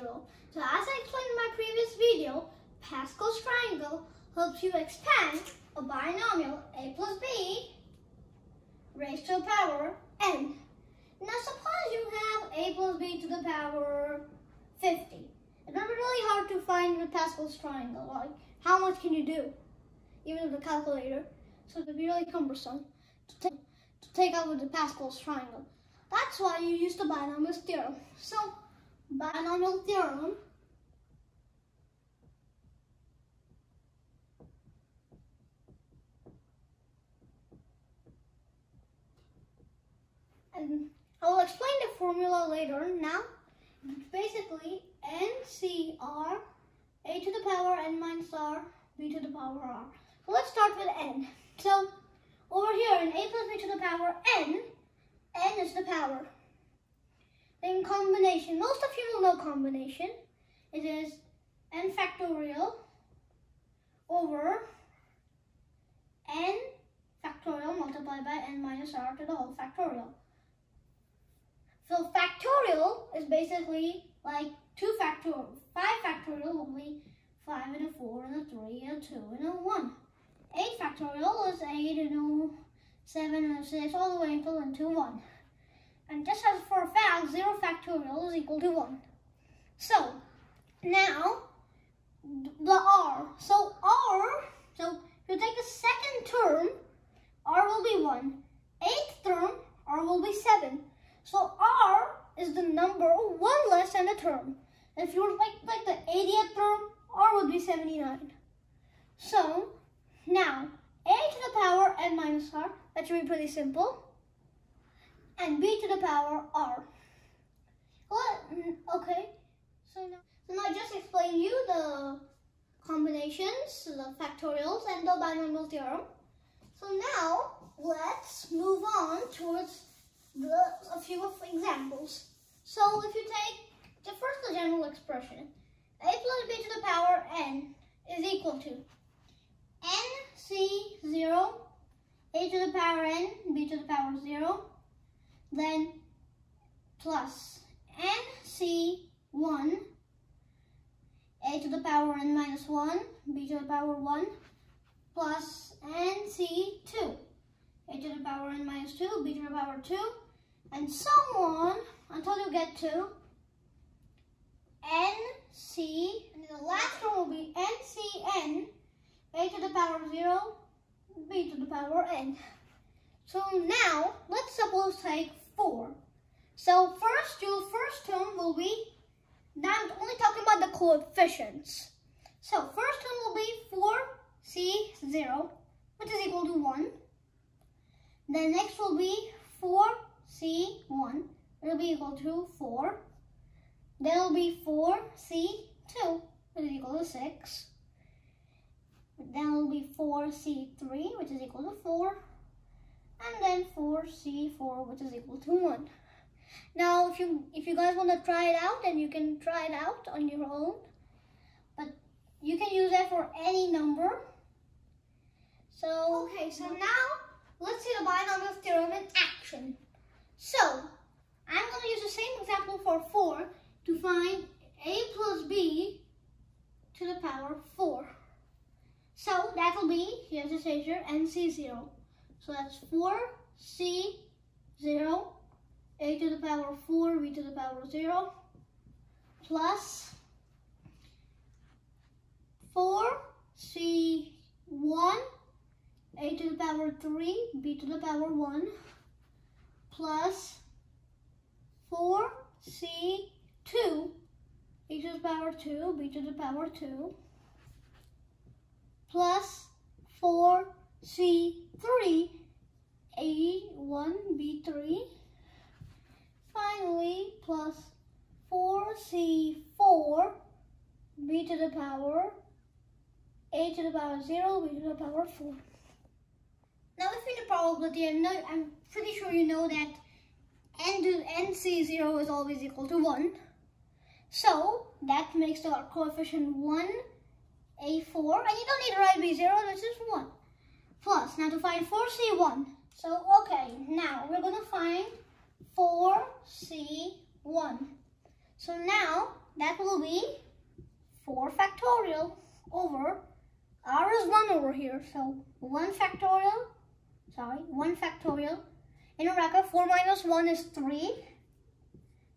So as I explained in my previous video, Pascal's triangle helps you expand a binomial a plus b raised to the power n. Now suppose you have a plus b to the power 50. It's not really hard to find with Pascal's triangle. Like, how much can you do? Even with a calculator. So it'd be really cumbersome to take, to take out with the Pascal's triangle. That's why you use the binomial theorem. So, binomial theorem and I will explain the formula later. Now, basically, NCR, a to the power n minus r, b to the power r. So let's start with n. So over here in a plus b to the power n, n is the power. Then combination, most of you will know combination. It is n factorial over n factorial multiplied by n minus r to the whole factorial. So factorial is basically like 2 factorial. 5 factorial will be 5 and a 4 and a 3 and a 2 and a 1. 8 factorial is 8 and a 7 and a 6 all the way until into 1. And just as for a fact, 0 factorial is equal to 1. So, now, the r. So r, so if you take the second term, r will be 1. Eighth term, r will be 7. So R is the number one less than a term. If you were like, like the 80th term, R would be 79. So now A to the power n minus R, that should be pretty simple. And B to the power R. Well, mm, okay, so now, so now I just explain you the combinations, the factorials, and the binomial theorem. So now let's move on towards the, a few examples. So if you take the first the general expression, a plus b to the power n is equal to nc0, a to the power n, b to the power 0, then plus nc1, a to the power n minus 1, b to the power 1, plus nc2 a to the power n minus 2, b to the power 2, and so on until you get to n, c, and the last one will be n, c, n, a to the power 0, b to the power n. So now, let's suppose take 4. So first, your first term will be, now I'm only talking about the coefficients. So first term will be 4c0, which is equal to 1. Then next will be 4C1. It will be equal to 4. Then will be 4C2, which is equal to 6. Then will be 4C3, which is equal to 4. And then 4C4, which is equal to 1. Now, if you if you guys want to try it out, then you can try it out on your own. But you can use that for any number. So, okay, so now let's see the binomial theorem in action. So, I'm going to use the same example for 4 to find a plus b to the power 4. So, that will be, here's the here, nc0. So that's 4c0, a to the power 4, b to the power 0, plus 4c1, a to the power 3, b to the power 1, plus 4c2, a to the power 2, b to the power 2, plus 4c3, a1, b3, finally plus 4c4, b to the power a to the power 0, b to the power 4. Now let's the probability. I'm, not, I'm pretty sure you know that n to nc0 is always equal to 1. So that makes the coefficient 1, a4, and you don't need to write b0, this is 1. Plus, now to find 4c1. So, okay, now we're going to find 4c1. So now, that will be 4 factorial over, r is 1 over here, so 1 factorial, sorry, 1 factorial. In a bracket, 4 minus 1 is 3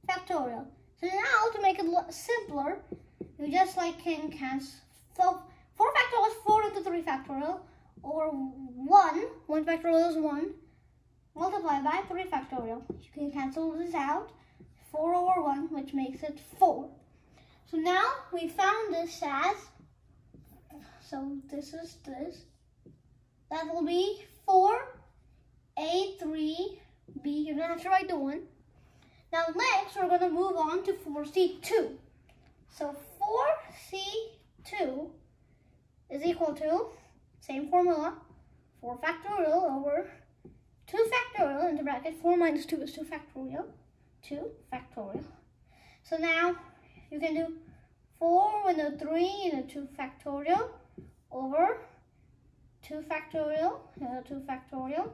factorial. So now, to make it simpler, you just like can cancel. So 4 factorial is 4 into 3 factorial, or 1, 1 factorial is 1, multiplied by 3 factorial. You can cancel this out. 4 over 1, which makes it 4. So now we found this as, so this is this. That will be 4, A3, B. You don't have to write the 1. Now next, we're going to move on to 4C2. So 4C2 is equal to, same formula, 4 factorial over 2 factorial in the bracket. 4 minus 2 is 2 factorial. 2 factorial. So now you can do 4 with a 3 and a 2 factorial over 2 factorial and a 2 factorial.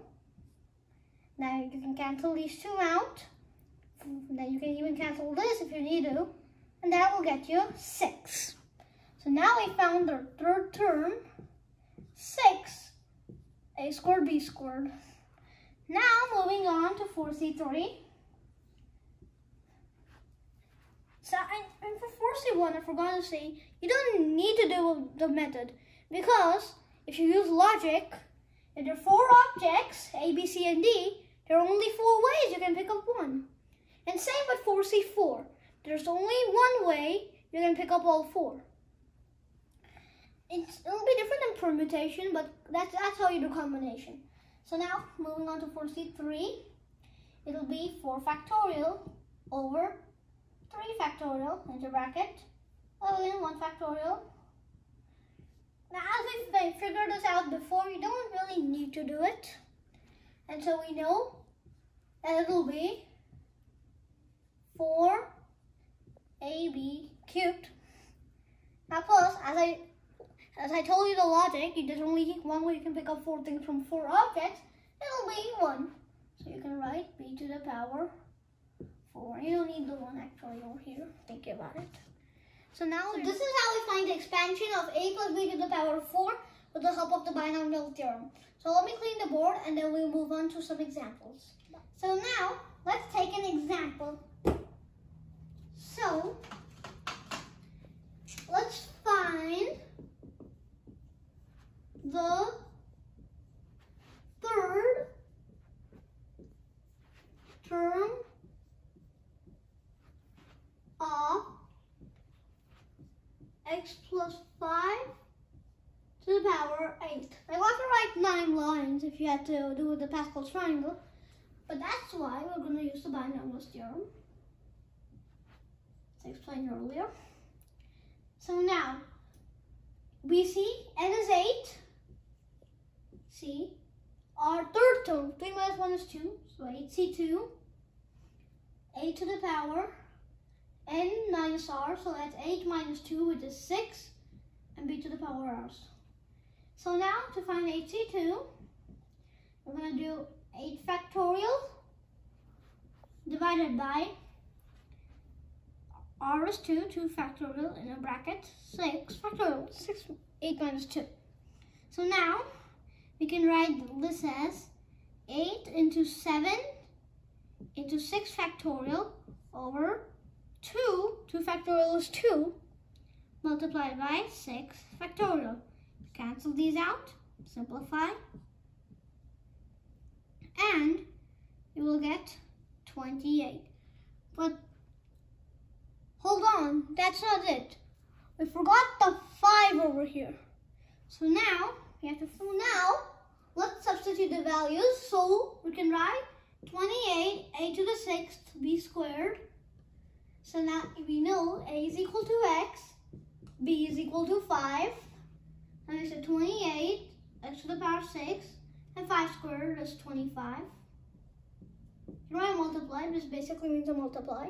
Now you can cancel these two out. Then you can even cancel this if you need to. And that will get you 6. So now we found the third term, 6, a squared b squared. Now moving on to 4c3. So and, and for 4c1, I forgot to say, you don't need to do the method because if you use logic, if there are four objects, A, B, C, and D, there are only four ways you can pick up one. And same with 4c4. There's only one way you can pick up all four. It's, it'll be different than permutation, but that's, that's how you do combination. So now, moving on to 4c3, it'll be 4 factorial over 3 factorial into bracket, again 1 factorial. Now, as we figured this out before, you don't really need to do it. And so we know that it'll be 4ab cubed. Now plus, as I as I told you the logic, you there's only one way you can pick up four things from four objects. It'll be one. So you can write b to the power 4. You don't need the one actually over here. Think about it. So now so this is how we find the expansion of a plus b to the power 4 with the help of the binomial theorem. So let me clean the board and then we'll move on to some examples. So now let's take an example. So let's find the third term of x plus 5 to the power 8. I want to write 9 lines if you had to do with the Pascal triangle, but that's why we're going to use the binomial theorem. As I explained earlier. So now, we see n is 8, C. Our third term, 3 minus 1 is 2, so 8c2, a to the power, n minus r, so that's 8 minus 2, which is 6, and b to the power r. So now, to find 8c2, we're going to do 8 factorial divided by r is 2, 2 factorial in a bracket, 6 factorial, 6, 8 minus 2. So now, we can write this as 8 into 7 into 6 factorial over 2, 2 factorial is 2, multiplied by 6 factorial. Cancel these out, simplify, and you will get 28. But hold on, that's not it. We forgot the 5 over here. So now, we have to, so now, let's substitute the values. So we can write 28, a to the sixth, b squared. So now we know a is equal to x, b is equal to 5. And I said 28, x to the power 6, and 5 squared is 25. You know I multiply, this basically means a multiply.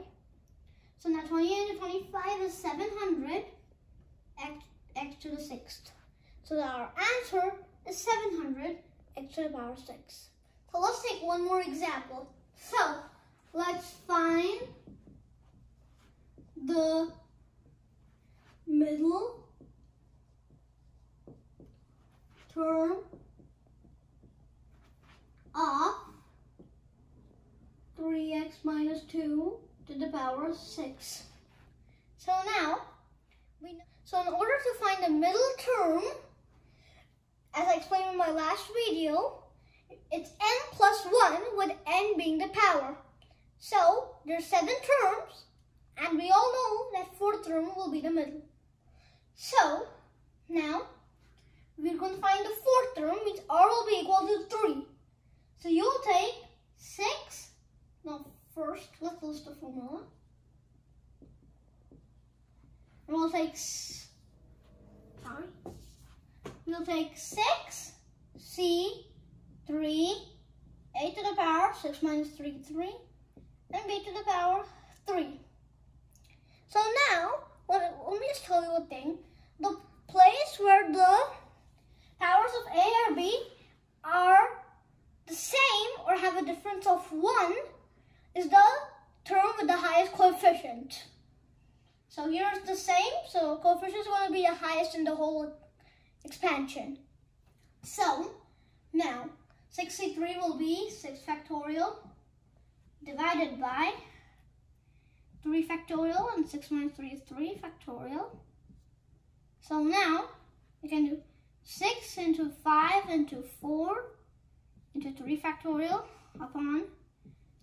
So now 28 to 25 is 700, x, x to the sixth. So our answer is 700 x to the power 6. So let's take one more example. So let's find the middle term of 3x minus 2 to the power of 6. So now, we so in order to find the middle term, as I explained in my last video, it's n plus 1 with n being the power. So there's seven terms, and we all know that fourth term will be the middle. So now we're going to find the fourth term, which r will be equal to 3. So you'll take 6, now first let's list the formula. And we'll take, sorry, we'll take 6, c, 3, a to the power, 6 minus 3, 3, and b to the power 3. So now, let, me just tell you a thing. The place where the powers of a or b are the same or have a difference of 1 is the term with the highest coefficient. So here's the same, so coefficient is going to be the highest in the whole expansion. So, now, 63 will be 6 factorial divided by 3 factorial and 6 minus 3 is 3 factorial. So now we can do 6 into 5 into 4 into 3 factorial upon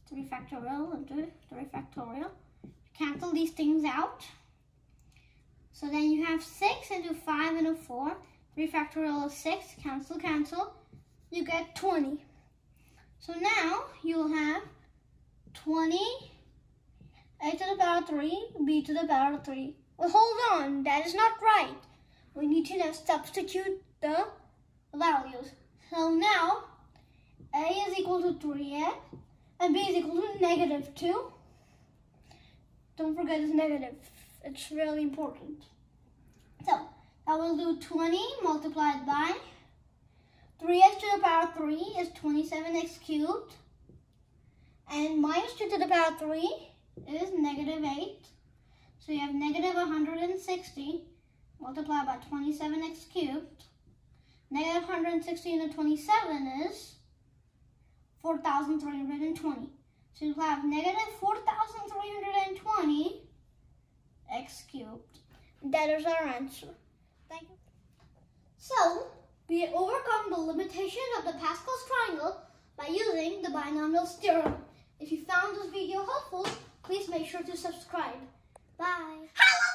3 factorial into 3 factorial. Cancel these things out. So then you have 6 into 5 into 4. 3 factorial is 6. Cancel, cancel. You get 20. So now you'll have 20 a to the power 3, b to the power 3. Well, hold on, that is not right. We need to now substitute the values. So now, a is equal to 3x, and b is equal to negative 2. Don't forget it's negative. It's really important. So, that will do 20 multiplied by 3x to the power 3 is 27x cubed. And minus 2 to the power 3 is negative 8. So you have negative 160 multiplied by 27x cubed. Negative 160 into 27 is 4,320. So you have negative 4,320 x cubed. That is our answer. Thank you. So, we overcome the limitation of the Pascal's triangle by using the binomial theorem. If you found this video helpful, please make sure to subscribe. Bye. Hello!